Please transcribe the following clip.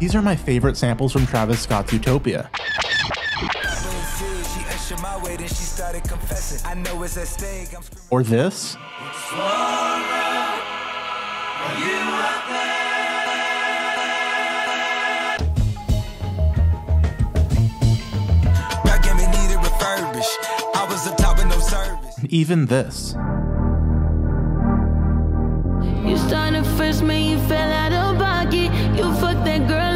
These are my favorite samples from Travis Scott's Utopia. Or this. Even this. Fucked that girl